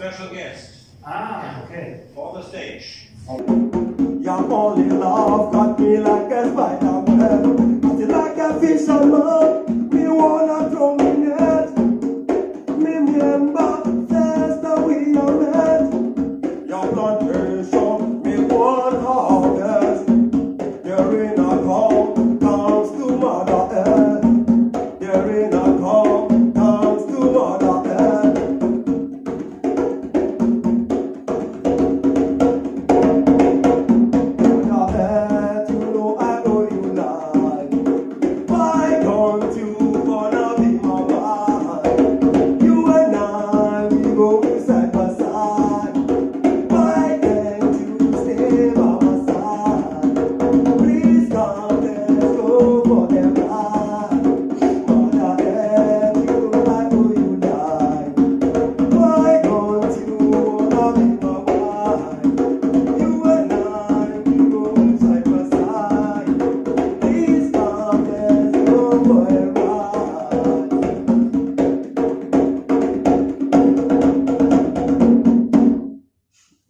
special guest. Ah, okay. For the stage. Your only love got me like a spider web. I feel like a fish alone.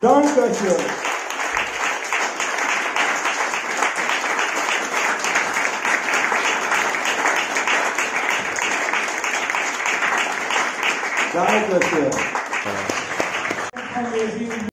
Dankeschön. 然后就是